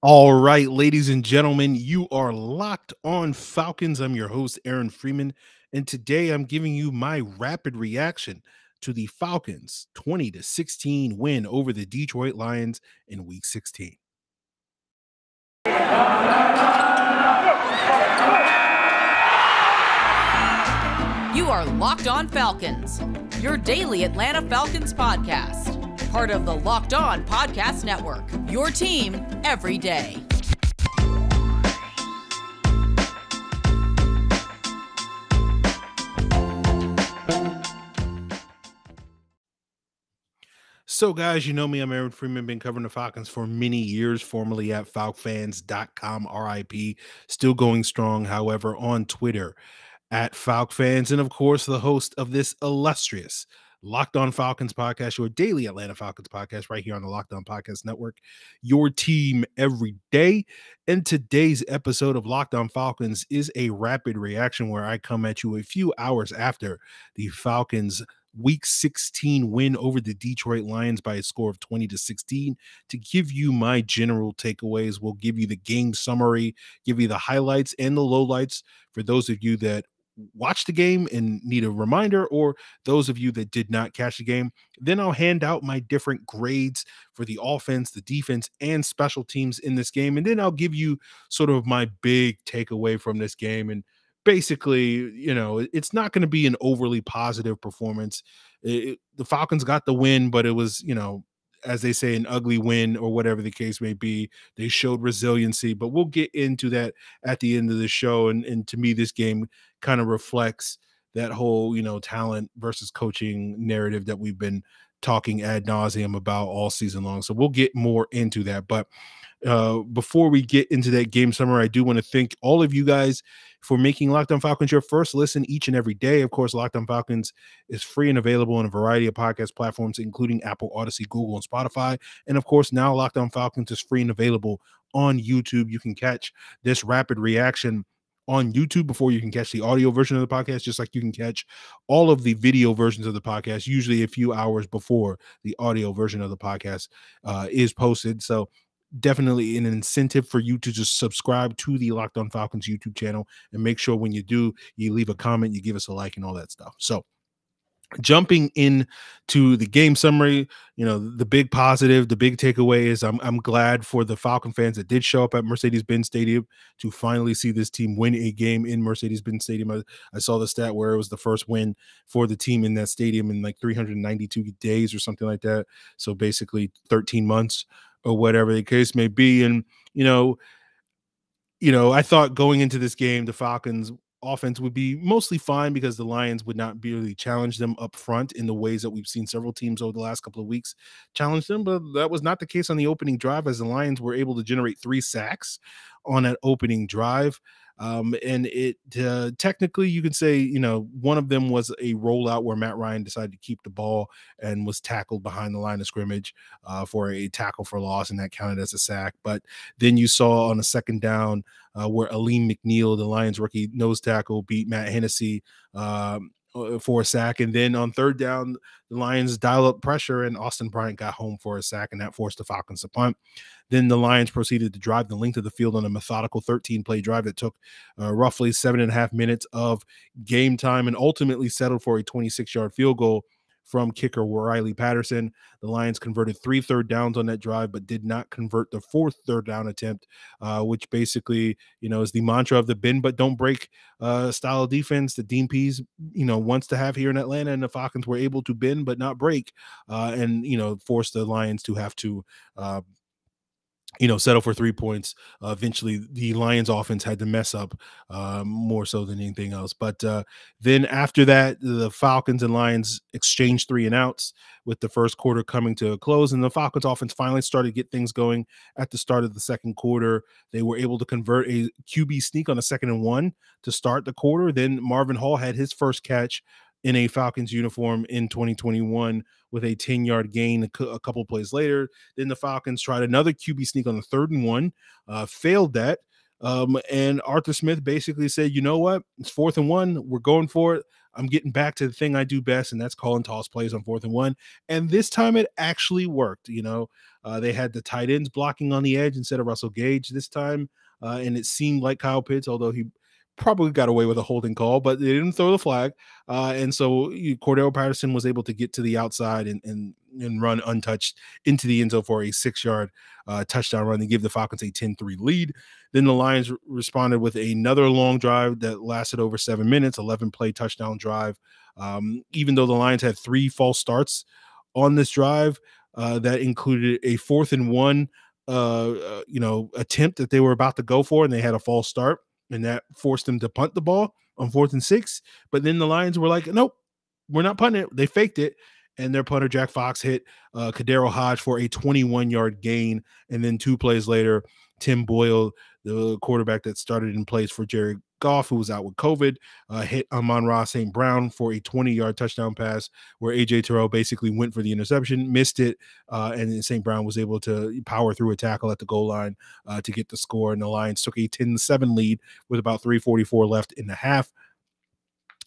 All right, ladies and gentlemen, you are locked on Falcons. I'm your host, Aaron Freeman, and today I'm giving you my rapid reaction to the Falcons 20 to 16 win over the Detroit Lions in week 16. You are Locked On Falcons, your daily Atlanta Falcons podcast part of the Locked On Podcast Network. Your team every day. So, guys, you know me. I'm Aaron Freeman, been covering the Falcons for many years, formerly at falcfans.com, RIP, still going strong, however, on Twitter at FalcFans, and of course, the host of this illustrious Locked On Falcons podcast, your daily Atlanta Falcons podcast, right here on the Locked On Podcast Network. Your team every day. And today's episode of Locked On Falcons is a rapid reaction where I come at you a few hours after the Falcons week 16 win over the Detroit Lions by a score of 20 to 16 to give you my general takeaways. We'll give you the game summary, give you the highlights and the lowlights for those of you that watch the game and need a reminder, or those of you that did not catch the game, then I'll hand out my different grades for the offense, the defense, and special teams in this game. And then I'll give you sort of my big takeaway from this game. And basically, you know, it's not going to be an overly positive performance. It, the Falcons got the win, but it was, you know, as they say, an ugly win or whatever the case may be. They showed resiliency, but we'll get into that at the end of the show. And, and to me, this game kind of reflects that whole, you know, talent versus coaching narrative that we've been talking ad nauseum about all season long. So we'll get more into that. But uh, before we get into that game summary, I do want to thank all of you guys for making Locked On Falcons your first listen each and every day. Of course, Locked On Falcons is free and available on a variety of podcast platforms, including Apple, Audacy, Google, and Spotify. And of course, now Locked On Falcons is free and available on YouTube. You can catch this rapid reaction on YouTube before you can catch the audio version of the podcast, just like you can catch all of the video versions of the podcast, usually a few hours before the audio version of the podcast uh, is posted. So definitely an incentive for you to just subscribe to the Locked On Falcons YouTube channel and make sure when you do, you leave a comment, you give us a like, and all that stuff. So, jumping in to the game summary you know the big positive the big takeaway is i'm, I'm glad for the falcon fans that did show up at mercedes-benz stadium to finally see this team win a game in mercedes-benz stadium I, I, saw the stat where it was the first win for the team in that stadium in like 392 days or something like that so basically 13 months or whatever the case may be. And you know, you know, I thought going into this game, the Falcons offense would be mostly fine because the Lions would not really challenge them up front in the ways that we've seen several teams over the last couple of weeks challenge them. But that was not the case on the opening drive, as the Lions were able to generate three sacks on that opening drive. Um, and it uh, technically, you could say, you know, one of them was a rollout where Matt Ryan decided to keep the ball and was tackled behind the line of scrimmage uh, for a tackle for loss, and that counted as a sack. But then you saw on a second down uh, where Alim McNeill, the Lions rookie nose tackle, beat Matt Hennessy um, for a sack. And then on third down, the Lions dial up pressure, and Austin Bryant got home for a sack, and that forced the Falcons to punt. Then the Lions proceeded to drive the length of the field on a methodical 13 play drive that took uh, roughly seven and a half minutes of game time and ultimately settled for a 26 yard field goal from kicker Riley Patterson. The Lions converted three third downs on that drive, but did not convert the fourth third down attempt, uh, which basically, you know, is the mantra of the bend but don't break uh, style of defense that Dean Pees, you know, wants to have here in Atlanta. And the Falcons were able to bend but not break, uh, and you know, force the Lions to have to uh, you know, settle for three points. Uh, eventually, the Lions' offense had to mess up uh, more so than anything else. But uh, then after that, the Falcons and Lions exchanged three and outs with the first quarter coming to a close, and the Falcons' offense finally started to get things going at the start of the second quarter. They were able to convert a QB sneak on a second and one to start the quarter. Then Marvin Hall had his first catch in a Falcons uniform in 2021 with a 10 yard gain a, couple plays later. Then the Falcons tried another QB sneak on the third and one, uh, failed that. Um, and Arthur Smith basically said, you know what? It's fourth and one. We're going for it. I'm getting back to the thing I do best, and that's calling toss plays on fourth and one. And this time it actually worked. You know, uh, they had the tight ends blocking on the edge instead of Russell Gage this time. Uh, and it seemed like Kyle Pitts, although he probably got away with a holding call, but they didn't throw the flag. Uh, and so Cordarrelle Patterson was able to get to the outside and, and, and run untouched into the end zone for a six yard uh, touchdown run to give the Falcons a 10 3 lead. Then the Lions responded with another long drive that lasted over seven minutes, 11 play touchdown drive. Um, even though the Lions had three false starts on this drive, uh, that included a fourth and one. Uh, uh, you know, attempt that they were about to go for, and they had a false start and that forced them to punt the ball on fourth and six. But then the Lions were like, nope, we're not punting it. They faked it. And their punter, Jack Fox, hit uh, KhaDarel Hodge for a 21 yard gain. And then two plays later, Tim Boyle, the quarterback that started in place for Jared Goff, who was out with COVID, uh, hit Amon-Ra St. Brown for a 20 yard touchdown pass where AJ Terrell basically went for the interception, missed it, uh, and St. Brown was able to power through a tackle at the goal line uh, to get the score. And the Lions took a 10 7 lead with about 344 left in the half.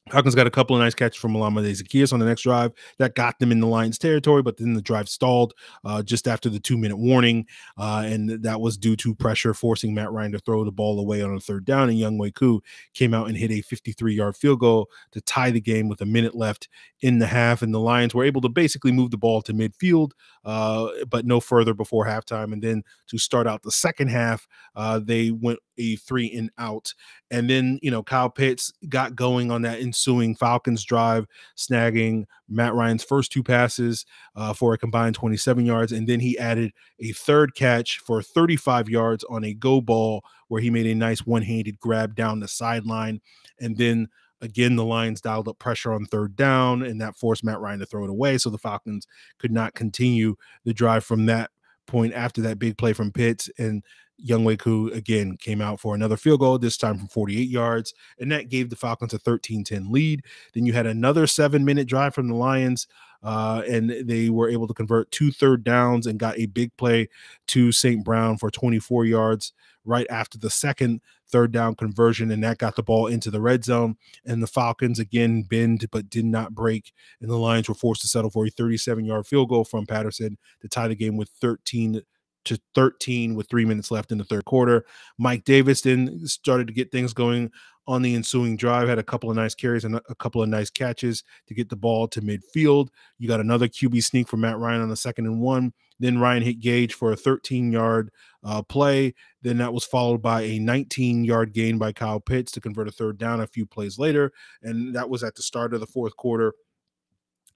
Falcons got a couple of nice catches from Olamide Zaccheaus on the next drive that got them in the Lions territory, but then the drive stalled uh, just after the two minute warning. Uh, and that was due to pressure forcing Matt Ryan to throw the ball away on a third down. And Younghoe Koo came out and hit a 53 yard field goal to tie the game with a minute left in the half. And the Lions were able to basically move the ball to midfield, uh, but no further before halftime. And then to start out the second half, uh, they went a three and out. And then, you know, Kyle Pitts got going on that ensuing Falcons drive, snagging Matt Ryan's first two passes uh, for a combined 27 yards. And then he added a third catch for 35 yards on a go ball where he made a nice one handed grab down the sideline. And then again, the Lions dialed up pressure on third down, and that forced Matt Ryan to throw it away. So the Falcons could not continue the drive from that point after that big play from Pitts. And Younghoe Koo again came out for another field goal, this time from 48 yards, and that gave the Falcons a 13 10 lead. Then you had another seven minute drive from the Lions, uh, and they were able to convert two third downs and got a big play to St. Brown for 24 yards right after the second third down conversion, and that got the ball into the red zone. And the Falcons again bend but did not break, and the Lions were forced to settle for a 37 yard field goal from Patterson to tie the game with 13 to 13 with three minutes left in the third quarter. Mike Davis then started to get things going on the ensuing drive, had a couple of nice carries and a couple of nice catches to get the ball to midfield. You got another QB sneak from Matt Ryan on the second and one. Then Ryan hit Gage for a 13 yard uh, play. Then that was followed by a 19 yard gain by Kyle Pitts to convert a third down a few plays later. And that was at the start of the fourth quarter.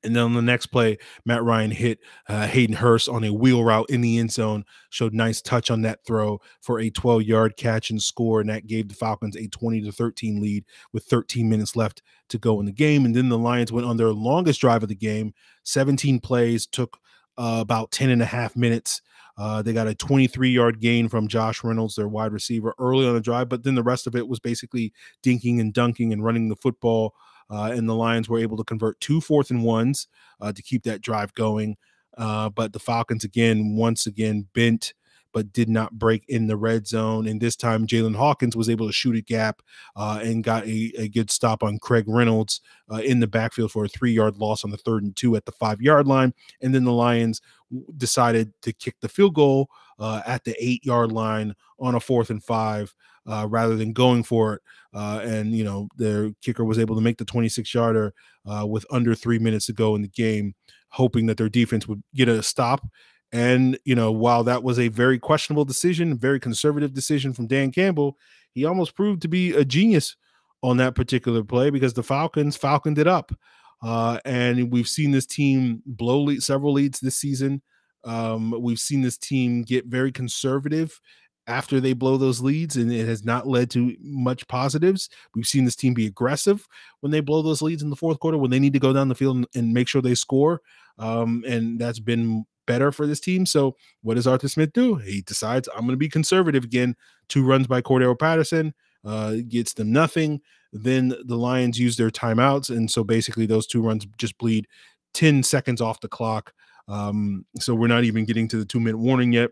And then on the next play, Matt Ryan hit uh, Hayden Hurst on a wheel route in the end zone, showed nice touch on that throw for a 12 yard catch and score. And that gave the Falcons a 20 to 13 lead with 13 minutes left to go in the game. And then the Lions went on their longest drive of the game, 17 plays, took uh, about 10 and a half minutes. Uh, they got a 23 yard gain from Josh Reynolds, their wide receiver, early on the drive, but then the rest of it was basically dinking and dunking and running the football uh, and the Lions were able to convert two fourth and ones uh, to keep that drive going. Uh, but the Falcons again, once again, bent but did not break in the red zone. And this time, Jaylinn Hawkins was able to shoot a gap uh, and got a, a, good stop on Craig Reynolds uh, in the backfield for a three yard loss on the third and two at the five yard line. And then the Lions decided to kick the field goal uh, at the eight yard line on a fourth and five uh, rather than going for it. Uh, and you know their kicker was able to make the 26 yarder uh, with under three minutes to go in the game, hoping that their defense would get a stop. And you know while that was a very questionable decision, very conservative decision from Dan Campbell, he almost proved to be a genius on that particular play because the Falcons falconed it up. Uh, and we've seen this team blow lead, several leads this season. Um, we've seen this team get very conservative after they blow those leads, and it has not led to much positives. We've seen this team be aggressive when they blow those leads in the fourth quarter when they need to go down the field and, make sure they score. Um, and that's been better for this team. So, what does Arthur Smith do? He decides I'm going to be conservative again. Two runs by Cordarrelle Patterson uh, gets them nothing. Then the Lions use their timeouts, and so basically those two runs just bleed 10 seconds off the clock. Um, so we're not even getting to the two minute warning yet.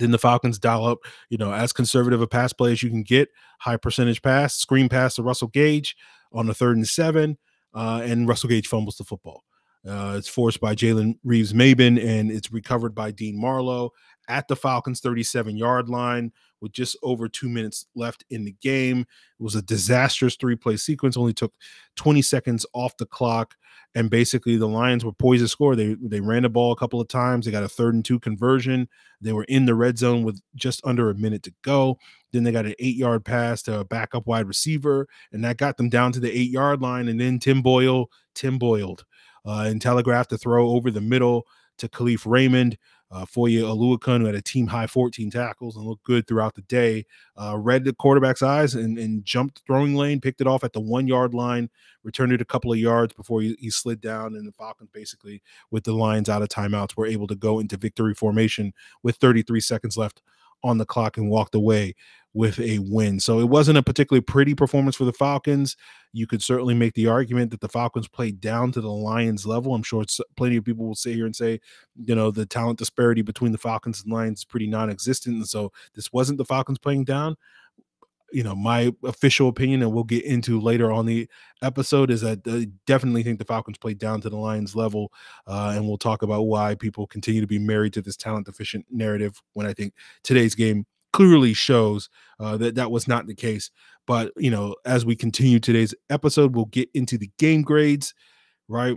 Then the Falcons dial up, you know, as conservative a pass play as you can get, high percentage pass, screen pass to Russell Gage on the third and seven. uh, and Russell Gage fumbles the football. Uh, it's forced by Jalen Reeves Maybin, and it's recovered by Dean Marlowe at the Falcons' 37 yard line with just over two minutes left in the game. It was a disastrous three play sequence, only took 20 seconds off the clock. And basically, the Lions were poised to score. They, they ran the ball a couple of times. They got a third and two conversion. They were in the red zone with just under a minute to go. Then they got an eight yard pass to a backup wide receiver, and that got them down to the eight yard line. And then Tim Boyle, Tim boiled uh, and telegraphed the throw over the middle to Kalif Raymond. Uh, Foye Oluokun, who had a team high 14 tackles and looked good throughout the day, uh, read the quarterback's eyes and, and jumped the throwing lane, picked it off at the one yard line, returned it a couple of yards before he, he slid down. And the Falcons, basically, with the Lions out of timeouts, were able to go into victory formation with 33 seconds left on the clock and walked away with a win. So it wasn't a particularly pretty performance for the Falcons. You could certainly make the argument that the Falcons played down to the Lions level. I'm sure plenty of people will sit here and say, you know, the talent disparity between the Falcons and Lions is pretty non-existent. And so this wasn't the Falcons playing down you know my official opinion and we'll get into later on the episode is that i definitely think the falcons played down to the lions level uh, and we'll talk about why people continue to be married to this talent deficient narrative when i think today's game clearly shows uh, that that was not the case. But you know as we continue today's episode we'll get into the game grades right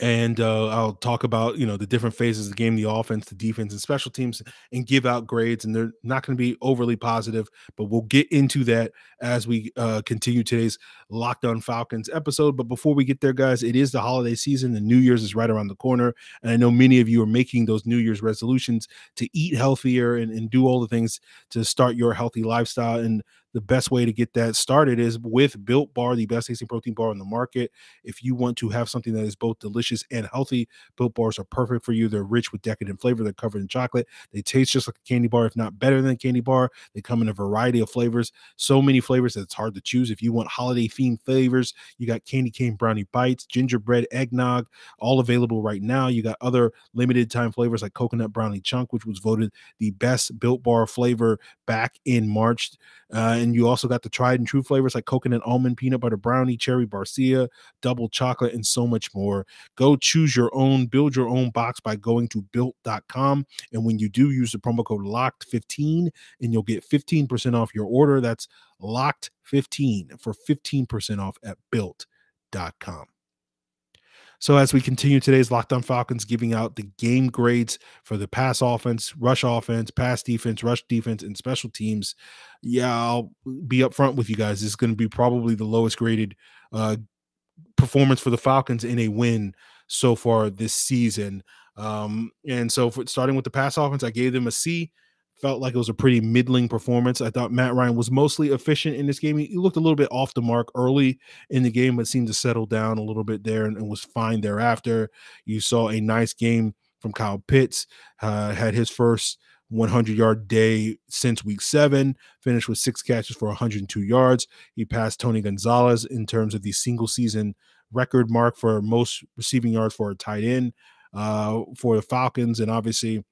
and uh, I'll talk about you know the different phases of the game, the offense, the defense, and special teams, and give out grades. And they're not going to be overly positive, but we'll get into that as we uh, continue today's Locked On Falcons episode. But before we get there, guys, it is the holiday season. The New Year's is right around the corner, and I know many of you are making those New Year's resolutions to eat healthier and, and do all the things to start your healthy lifestyle. And the best way to get that started is with Built Bar, the best tasting protein bar on the market. If you want to have something that is both delicious and healthy, Built Bars are perfect for you. They're rich with decadent flavor. They're covered in chocolate. They taste just like a candy bar, if not better than a candy bar. They come in a variety of flavors, so many flavors that it's hard to choose. If you want holiday themed flavors, you got candy cane brownie bites, gingerbread eggnog, all available right now. You got other limited time flavors like coconut brownie chunk, which was voted the best Built Bar flavor back in March. Uh, and you also got the tried and true flavors like coconut almond peanut butter brownie, cherry barcia, double chocolate, and so much more. Go choose your own, build your own box by going to built.com. And when you do use the promo code LOCKED15, and you'll get 15% off your order. That's LOCKED15 for 15% off at built.com. So as we continue today's Locked On Falcons, giving out the game grades for the pass offense, rush offense, pass defense, rush defense, and special teams. Yeah, I'll be upfront with you guys. This is going to be probably the lowest graded uh, performance for the Falcons in a win so far this season. Um, and so, for, starting with the pass offense, I gave them a C felt like it was a pretty middling performance. I thought Matt Ryan was mostly efficient in this game. He, looked a little bit off the mark early in the game, but seemed to settle down a little bit there and, and was fine thereafter. You saw a nice game from Kyle Pitts, uh, had his first 100 yard day since week seven, finished with six catches for 102 yards. He passed Tony Gonzalez in terms of the single season record mark for most receiving yards for a tight end uh, for the Falcons. And obviously,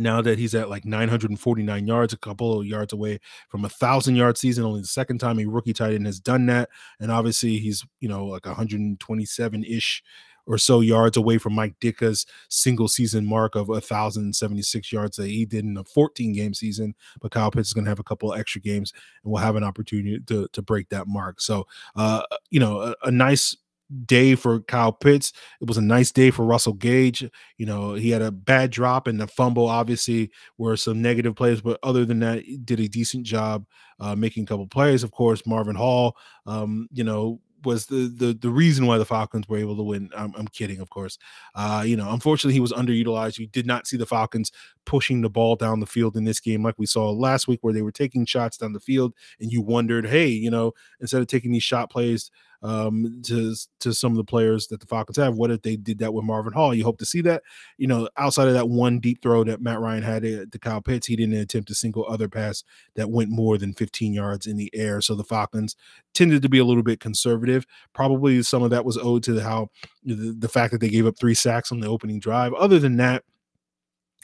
now that he's at like 949 yards, a couple of yards away from a thousand yard season. Only the second time a rookie tight end has done that. And obviously he's, you know, like 127 ish or so yards away from Mike Ditka's single season mark of 1,076 yards that he did in a 14 game season. But Kyle Pitts is going to have a couple extra games and we'll have an opportunity to, to break that mark. So, uh, you know, a, a nice day for Kyle Pitts. It was a nice day for Russell Gage. You know, he had a bad drop and the fumble, obviously, were some negative plays, but other than that, did a decent job uh, making a couple plays. Of course, Marvin Hall, um, you know, was the the the reason why the Falcons were able to win. I'm, I'm kidding, of course. Uh, you know, unfortunately, he was underutilized. You did not see the Falcons pushing the ball down the field in this game like we saw last week, where they were taking shots down the field, and you wondered, hey, you know, instead of taking these shot plays um, to to some of the players that the Falcons have. What if they did that with Marvin Hall? You hope to see that. You know, outside of that one deep throw that Matt Ryan had to Kyle Pitts, he didn't attempt a single other pass that went more than 15 yards in the air. So the Falcons tended to be a little bit conservative. Probably some of that was owed to how the, the fact that they gave up three sacks on the opening drive. Other than that,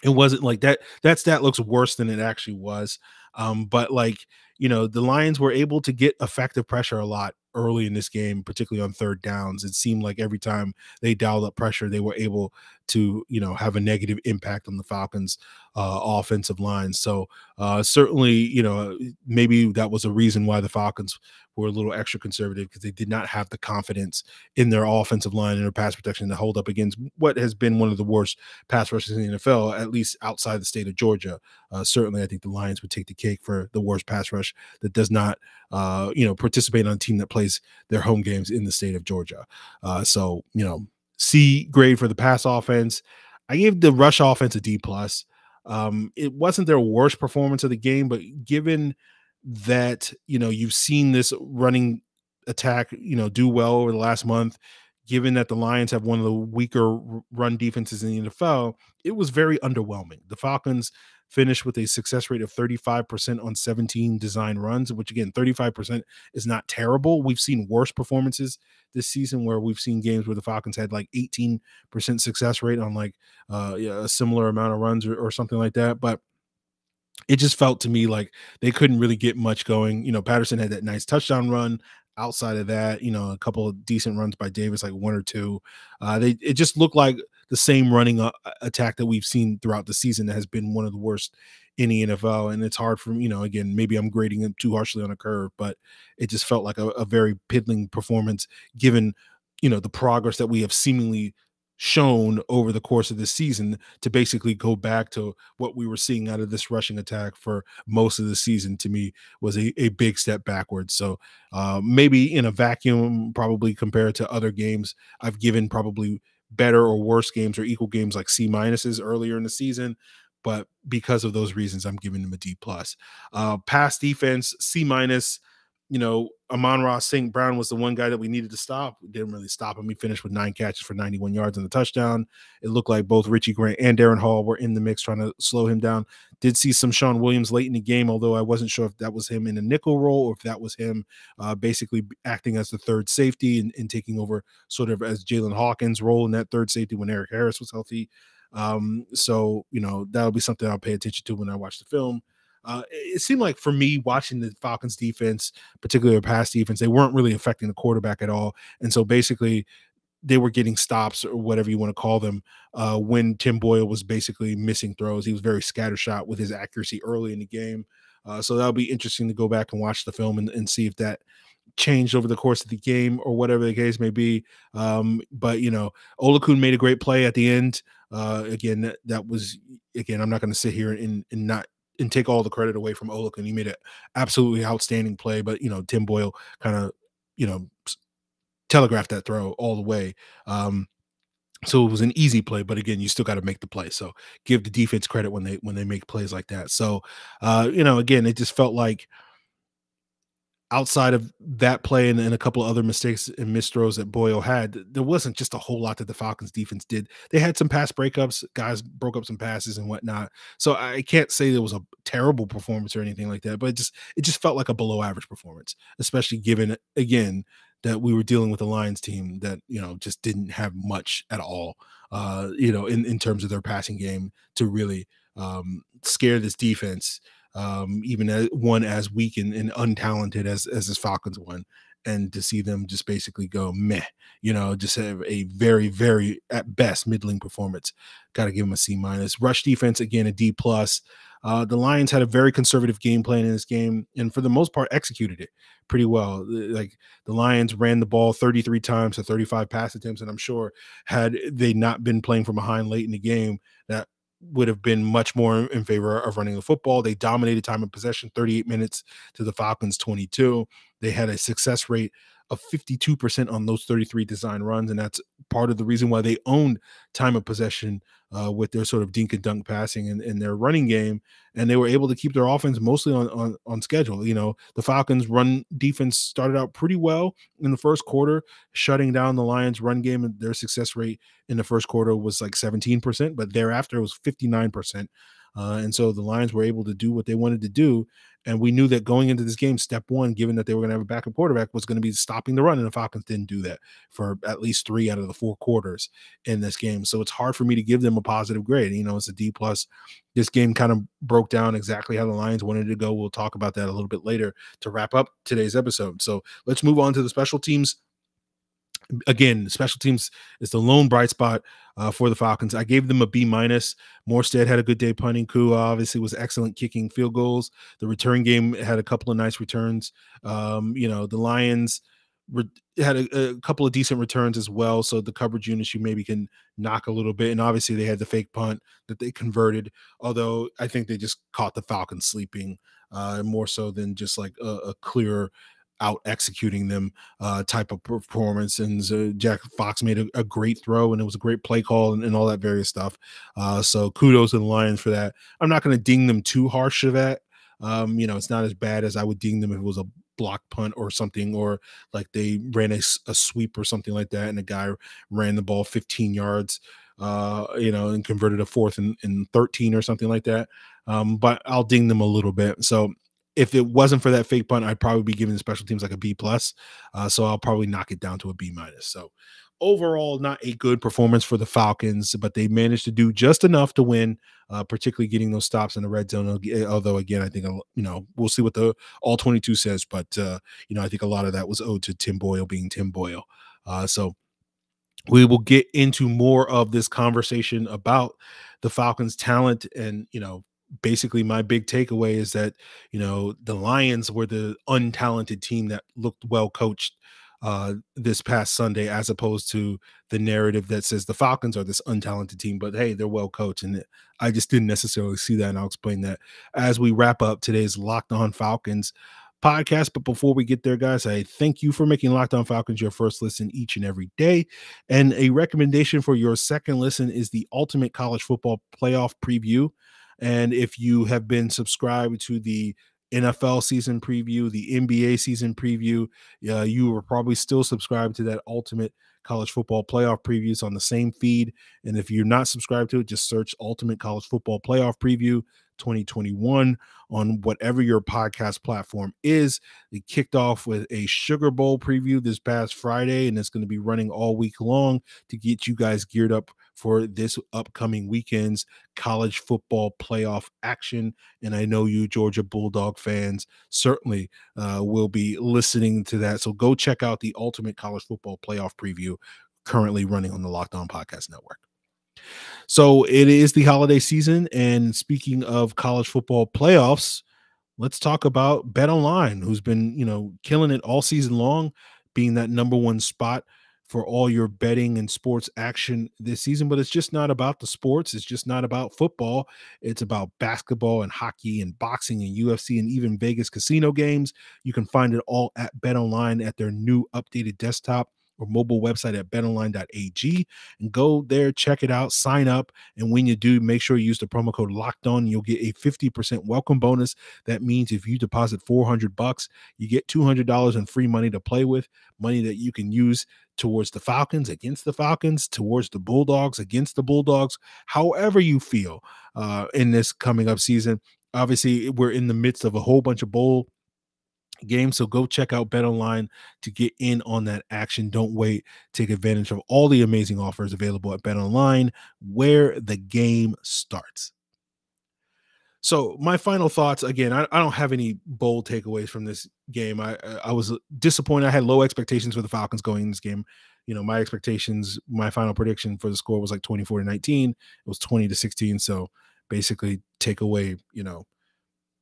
it wasn't like that. That stat looks worse than it actually was. Um, but like you know, the Lions were able to get effective pressure a lot early in this game, particularly on third downs. It seemed like every time they dialed up pressure, they were able to, you know, have a negative impact on the Falcons' uh, offensive line. So uh, certainly, you know, maybe that was a reason why the Falcons were a little extra conservative because they did not have the confidence in their offensive line and their pass protection to hold up against what has been one of the worst pass rushes in the NFL, at least outside the state of Georgia. Uh, certainly, I think the Lions would take the cake for the worst pass rush that does not, uh, you know, participate on a team that plays their home games in the state of Georgia. Uh, so, you know, C grade for the pass offense. I gave the rush offense a D plus. Um, it wasn't their worst performance of the game, but given that you know you've seen this running attack you know do well over the last month given that the lions have one of the weaker run defenses in the nfl it was very underwhelming the falcons finished with a success rate of 35% on 17 design runs which again 35% is not terrible we've seen worse performances this season where we've seen games where the falcons had like 18% success rate on like uh, a similar amount of runs or, or something like that but it just felt to me like they couldn't really get much going. You know, Patterson had that nice touchdown run. Outside of that, you know, a couple of decent runs by Davis, like one or two. Uh, they it just looked like the same running uh, attack that we've seen throughout the season that has been one of the worst in the NFL. And it's hard for you know, again, maybe I'm grading it too harshly on a curve, but it just felt like a, a very piddling performance given you know the progress that we have seemingly shown over the course of the season to basically go back to what we were seeing out of this rushing attack for most of the season to me was a, a big step backwards so uh, maybe in a vacuum probably compared to other games i've given probably better or worse games or equal games like c minuses earlier in the season but because of those reasons i'm giving them a d plus. Uh pass defense c minus you know, Amon-Ra St. Brown was the one guy that we needed to stop. We didn't really stop him. He finished with nine catches for 91 yards and the touchdown. It looked like both Richie Grant and Darren Hall were in the mix trying to slow him down. Did see some Sean Williams late in the game, although I wasn't sure if that was him in a nickel role or if that was him uh, basically acting as the third safety and, and, taking over sort of as Jaylinn Hawkins' role in that third safety when Erik Harris was healthy. Um, so, you know, that'll be something I'll pay attention to when I watch the film. Uh, it seemed like for me watching the Falcons defense, particularly their pass defense, they weren't really affecting the quarterback at all. And so basically, they were getting stops or whatever you want to call them uh, when Tim Boyle was basically missing throws. He was very scattershot with his accuracy early in the game. Uh, so that'll be interesting to go back and watch the film and, and, see if that changed over the course of the game or whatever the case may be. Um, but you know, Oluokun made a great play at the end. Uh, again, that, that was again. I'm not going to sit here and, and not and take all the credit away from Oluokun. He made an absolutely outstanding play, but you know Tim Boyle kind of you know telegraphed that throw all the way. Um, so it was an easy play, but again, you still got to make the play. So give the defense credit when they when they make plays like that. So uh, you know, again, it just felt like outside of that play and, and, a couple of other mistakes and misthrows that Boyle had, there wasn't just a whole lot that the Falcons defense did. They had some pass breakups, guys broke up some passes and whatnot. So I can't say there was a terrible performance or anything like that, but it just it just felt like a below average performance, especially given again that we were dealing with a Lions team that you know just didn't have much at all, uh, you know, in in terms of their passing game to really um, scare this defense um, even as, one as weak and, and untalented as as this Falcons one, and to see them just basically go meh, you know, just have a very very at best middling performance. Got to give them a C minus. Rush defense again a D plus. Uh, the Lions had a very conservative game plan in this game, and for the most part, executed it pretty well. Like the Lions ran the ball 33 times to 35 pass attempts, and I'm sure had they not been playing from behind late in the game, that would have been much more in favor of running the football. They dominated time of possession, 38 minutes to the Falcons 22. They had a success rate of 52% on those 33 design runs. And that's part of the reason why they owned time of possession uh, with their sort of dink and dunk passing and, and, their running game. And they were able to keep their offense mostly on, on, on schedule. You know, the Falcons' run defense started out pretty well in the first quarter, shutting down the Lions' run game. And their success rate in the first quarter was like 17%, but thereafter it was 59%. Uh, and so the Lions were able to do what they wanted to do. And we knew that going into this game, step one, given that they were going to have a backup quarterback, was going to be stopping the run. And the Falcons didn't do that for at least three out of the four quarters in this game. So it's hard for me to give them a positive grade. You know, it's a D plus. This game kind of broke down exactly how the Lions wanted to go. We'll talk about that a little bit later to wrap up today's episode. So let's move on to the special teams again, special teams is the lone bright spot uh, for the Falcons. I gave them a B minus. Morstead had a good day punting. Koo obviously was excellent kicking field goals. The return game had a couple of nice returns. Um, you know, the Lions had a, a, couple of decent returns as well. So the coverage units you maybe can knock a little bit. And obviously they had the fake punt that they converted. Although I think they just caught the Falcons sleeping uh, more so than just like a, a clear out executing them uh, type of performance. And uh, Jack Fox made a, a, great throw and it was a great play call and, and all that various stuff. Uh, so kudos to the Lions for that. I'm not going to ding them too harsh for that. Um, you know, it's not as bad as I would ding them if it was a block punt or something, or like they ran a, a sweep or something like that, and a guy ran the ball 15 yards, uh, you know, and converted a fourth and, and 13 or something like that. Um, but I'll ding them a little bit. So if it wasn't for that fake punt, I'd probably be giving the special teams like a B plus. Uh, so I'll probably knock it down to a B minus. So overall, not a good performance for the Falcons, but they managed to do just enough to win, uh, particularly getting those stops in the red zone. Although again, I think you know we'll see what the all twenty two says, but uh, you know I think a lot of that was owed to Tim Boyle being Tim Boyle. Uh, so we will get into more of this conversation about the Falcons' talent and you know basically my big takeaway is that you know the Lions were the untalented team that looked well coached uh this past Sunday as opposed to the narrative that says the Falcons are this untalented team but hey they're well coached and I just didn't necessarily see that and I'll explain that as we wrap up today's Locked On Falcons podcast. But before we get there, guys, I thank you for making Locked On Falcons your first listen each and every day. And a recommendation for your second listen is the Ultimate College Football Playoff Preview. And if you have been subscribed to the NFL season preview, the NBA season preview, uh, you were probably still subscribed to that ultimate college football playoff previews on the same feed. And if you're not subscribed to it, just search Ultimate College Football Playoff Preview 2021 on whatever your podcast platform is. It kicked off with a Sugar Bowl preview this past Friday, and it's going to be running all week long to get you guys geared up for this upcoming weekend's college football playoff action. And I know you, Georgia Bulldog fans, certainly uh, will be listening to that. So go check out the Ultimate College Football Playoff preview currently running on the Locked On Podcast Network. So it is the holiday season. And speaking of college football playoffs, let's talk about Bet Online, who's been, you know, killing it all season long, being that number one spot for all your betting and sports action this season. But it's just not about the sports. It's just not about football. It's about basketball and hockey and boxing and UFC and even Vegas casino games. You can find it all at Bet Online at their new updated desktop or mobile website at betonline.ag and go there, check it out, sign up. And when you do, make sure you use the promo code locked on. You'll get a 50% welcome bonus. That means if you deposit 400 bucks, you get $200 in free money to play with, money that you can use towards the Falcons, against the Falcons, towards the Bulldogs, against the Bulldogs, however you feel uh, in this coming up season. Obviously, we're in the midst of a whole bunch of bowl game. So go check out Bet Online to get in on that action. Don't wait. Take advantage of all the amazing offers available at Bet Online, where the game starts. So my final thoughts again, I, I, don't have any bold takeaways from this game. I uh, I was disappointed. I had low expectations for the Falcons going in this game. You know, my expectations, my final prediction for the score was like 24 to 19. It was 20 to 16. So basically take away, you know,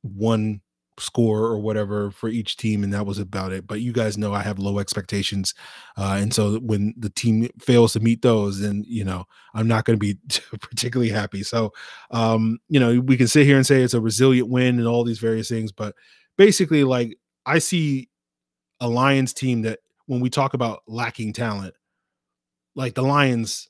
one score or whatever for each team and that was about it but you guys know i have low expectations uh, and so when the team fails to meet those then you know i'm not going to be particularly happy so um you know we can sit here and say it's a resilient win and all these various things but basically like i see a lions team that when we talk about lacking talent like the lions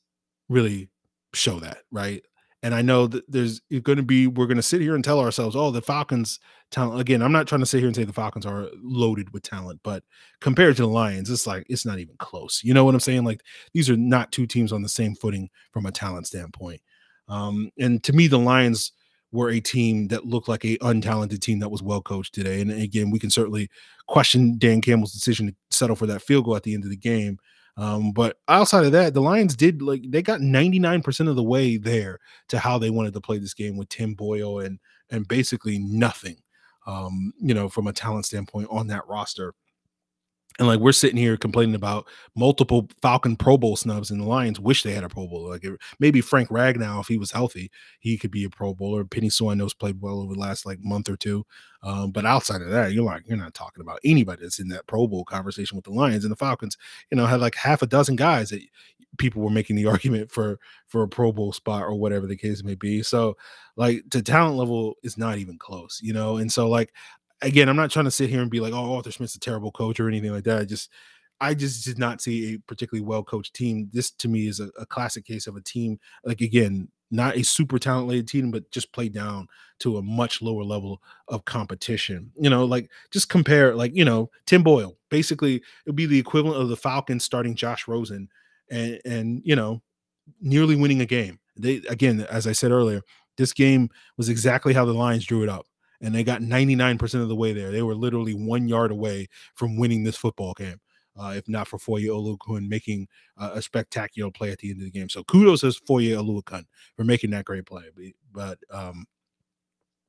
really show that right and I know that there's going to be, we're going to sit here and tell ourselves, oh, the Falcons talent. Again, I'm not trying to sit here and say the Falcons are loaded with talent, but compared to the Lions, it's like, it's not even close. You know what I'm saying? Like these are not two teams on the same footing from a talent standpoint. Um, and to me, the Lions were a team that looked like a untalented team that was well coached today. And again, we can certainly question Dan Campbell's decision to settle for that field goal at the end of the game. Um, but outside of that, the Lions did like they got 99% of the way there to how they wanted to play this game with Tim Boyle and and basically nothing um, you know, from a talent standpoint on that roster. And like we're sitting here complaining about multiple Falcon Pro Bowl snubs, and the Lions wish they had a Pro Bowl. Like maybe Frank Ragnow, if he was healthy, he could be a Pro Bowler. Penei Sewell's played well over the last like month or two. Um, but outside of that, you're like you're not talking about anybody that's in that Pro Bowl conversation with the Lions and the Falcons. You know, had like half a dozen guys that people were making the argument for for a Pro Bowl spot or whatever the case may be. So like the talent level is not even close, you know. And so like again, I'm not trying to sit here and be like, oh, Arthur Smith's a terrible coach or anything like that. I just I just did not see a particularly well coached team. This to me is a, a, classic case of a team, like again, not a super talented team, but just played down to a much lower level of competition. You know, like just compare, like, you know, Tim Boyle, basically, it would be the equivalent of the Falcons starting Josh Rosen and, and, you know, nearly winning a game. They, again, as I said earlier, this game was exactly how the Lions drew it up and they got 99% of the way there. They were literally one yard away from winning this football game. Uh, if not for Foye Oluokun making uh, a spectacular play at the end of the game. So kudos to Foye Oluokun for making that great play. But, um,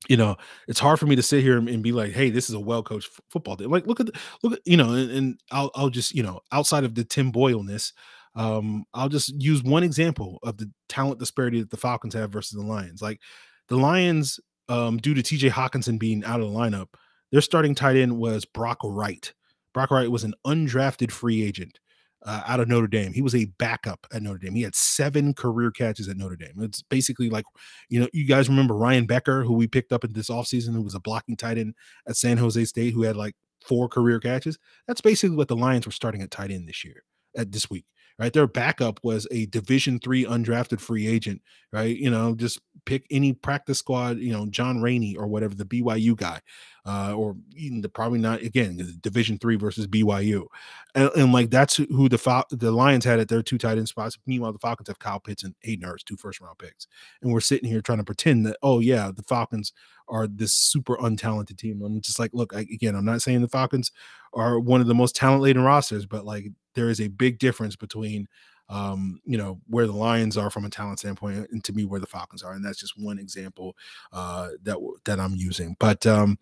you know, it's hard for me to sit here and, and be like, "Hey, this is a well-coached f- football team." Like, look at, the, look at, you know, and, and, I'll, I'll just, you know, outside of the Tim Boyle-ness, um, I'll just use one example of the talent disparity that the Falcons have versus the Lions. Like, the Lions um, due to TJ Hockenson being out of the lineup, their starting tight end was Brock Wright. Brock Wright was an undrafted free agent uh, out of Notre Dame. He was a backup at Notre Dame. He had seven career catches at Notre Dame. It's basically like, you know, you guys remember Ryan Becker, who we picked up in this offseason, who was a blocking tight end at San Jose State, who had like four career catches. That's basically what the Lions were starting at tight end this year, at this week right? Their backup was a Division three undrafted free agent, right? You know, just pick any practice squad, you know, John Rainey or whatever the BYU guy, uh, or even the probably not again Division three versus BYU, and, and, like that's who the Fal- the Lions had at their two tight end spots. Meanwhile, the Falcons have Kyle Pitts and Hayden Hurst, two first round picks, and we're sitting here trying to pretend that oh yeah, the Falcons are this super untalented team. I'm just like, look, I, again, I'm not saying the Falcons are one of the most talent laden rosters, but like there is a big difference between um, you know, where the Lions are from a talent standpoint, and to me, where the Falcons are, and that's just one example uh, that that I'm using. But um,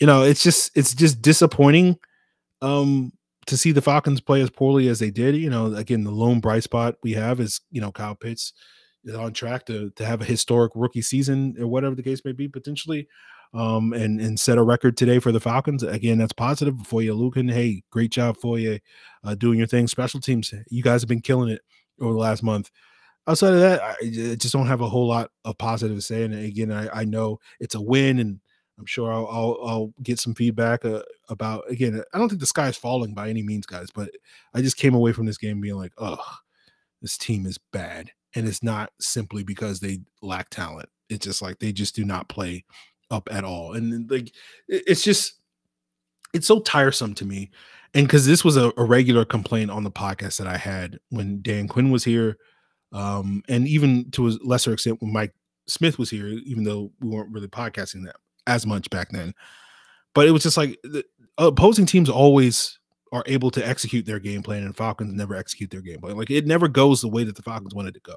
you know, it's just it's just disappointing um, to see the Falcons play as poorly as they did. You know, again, the lone bright spot we have is you know Kyle Pitts is on track to to have a historic rookie season or whatever the case may be potentially um, and and set a record today for the Falcons. Again, that's positive for Oluokun. Hey, great job for you uh, doing your thing. Special teams, you guys have been killing it over the last month. Outside of that, I just don't have a whole lot of positive to say. And again, I, I know it's a win, and I'm sure I'll I'll, I'll get some feedback uh, about. Again, I don't think the sky is falling by any means, guys. But I just came away from this game being like, oh, this team is bad, and it's not simply because they lack talent. It's just like they just do not play up at all. And like it's just it's so tiresome to me. And because this was a, a, regular complaint on the podcast that I had when Dan Quinn was here, um, and even to a lesser extent when Mike Smith was here, even though we weren't really podcasting that as much back then. But it was just like the opposing teams always are able to execute their game plan, and Falcons never execute their game plan. Like it never goes the way that the Falcons wanted to go.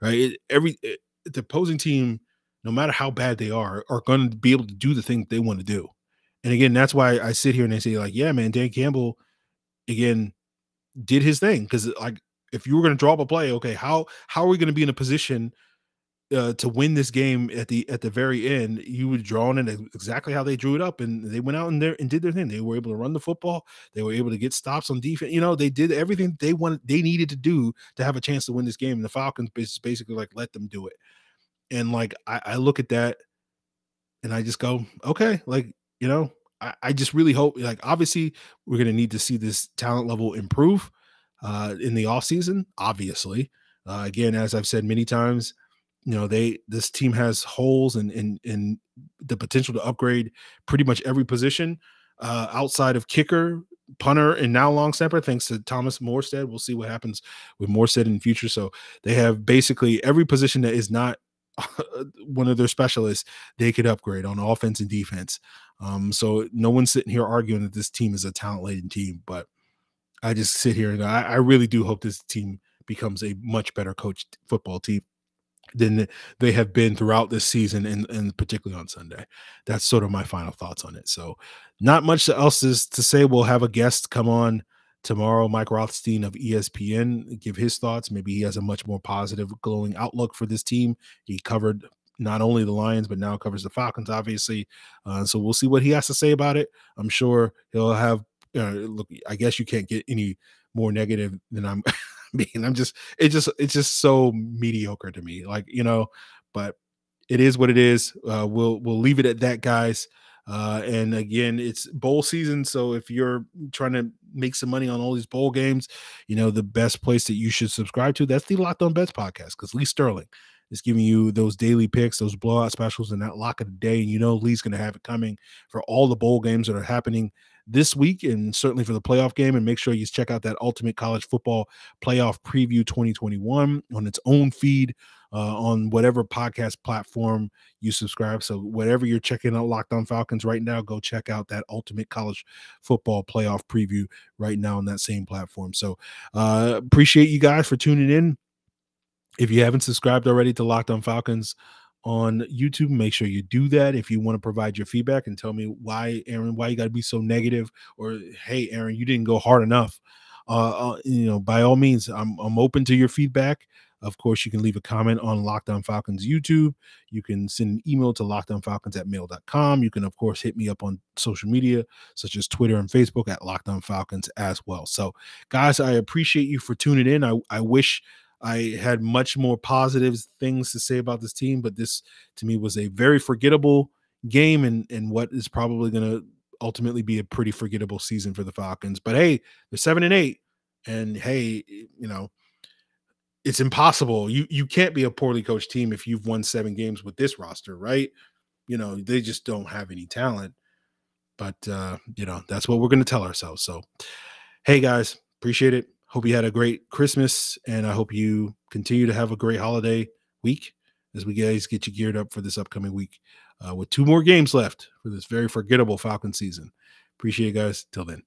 Right? It, every it, the opposing team no matter how bad they are, are going to be able to do the thing they want to do. And again, that's why I sit here and I say, like, yeah, man, Dan Campbell, again, did his thing. Cause like if you were going to draw up a play, okay, how how are we going to be in a position uh, to win this game at the at the very end? You would draw on it exactly how they drew it up, and they went out and there and did their thing. They were able to run the football. They were able to get stops on defense. You know, they did everything they wanted, they needed to do to have a chance to win this game. And the Falcons basically like let them do it. And like I, I look at that and I just go, okay, like, you know, I, I just really hope like obviously we're gonna need to see this talent level improve uh in the off season, obviously. Uh, again, as I've said many times, you know, they this team has holes and and and the potential to upgrade pretty much every position uh outside of kicker, punter and now long snapper thanks to Thomas Morstead. We'll see what happens with Morstead in the future. So they have basically every position that is not one of their specialists, they could upgrade on offense and defense. Um, so no one's sitting here arguing that this team is a talent laden team, but I just sit here and I, I really do hope this team becomes a much better coached football team than they have been throughout this season and, and particularly on Sunday. That's sort of my final thoughts on it. So not much else is to say. We'll have a guest come on tomorrow, Mike Rothstein of ESPN, give his thoughts. Maybe he has a much more positive, glowing outlook for this team. He covered not only the Lions, but now covers the Falcons, obviously. Uh, so we'll see what he has to say about it. I'm sure he'll have. Uh, look, I guess you can't get any more negative than I'm being. I'm just, it just, it's just so mediocre to me. Like you know, but it is what it is. Uh, we'll we'll leave it at that, guys. Uh, and again, it's bowl season. So if you're trying to make some money on all these bowl games, you know, the best place that you should subscribe to, that's the Locked On Bets podcast because Lee Sterling is giving you those daily picks, those blowout specials, and that lock of the day. And you know, Lee's going to have it coming for all the bowl games that are happening this week and certainly for the playoff game. And make sure you check out that Ultimate College Football Playoff Preview 2021 on its own feed uh, on whatever podcast platform you subscribe. So, whatever you're checking out Locked On Falcons right now, go check out that Ultimate College Football Playoff Preview right now on that same platform. So, uh, appreciate you guys for tuning in. If you haven't subscribed already to Locked On Falcons, on YouTube. Make sure you do that if you want to provide your feedback and tell me why, Aaron, why you got to be so negative, or hey, Aaron, you didn't go hard enough. Uh, uh, you know, by all means, I'm I'm open to your feedback. Of course, you can leave a comment on Locked On Falcons YouTube. You can send an email to lockedonfalcons at mail.com. You can, of course, hit me up on social media such as Twitter and Facebook at Locked On Falcons as well. So, guys, I appreciate you for tuning in. I, I wish I had much more positive things to say about this team, but this to me was a very forgettable game and and what is probably going to ultimately be a pretty forgettable season for the Falcons. But hey, they're 7 and 8 and hey, you know, it's impossible. You you can't be a poorly coached team if you've won 7 games with this roster, right? You know, they just don't have any talent. But uh, you know, that's what we're going to tell ourselves. So, hey guys, appreciate it. Hope you had a great Christmas, and I hope you continue to have a great holiday week as we guys get you geared up for this upcoming week uh, with two more games left for this very forgettable Falcon season. Appreciate you guys. Till then.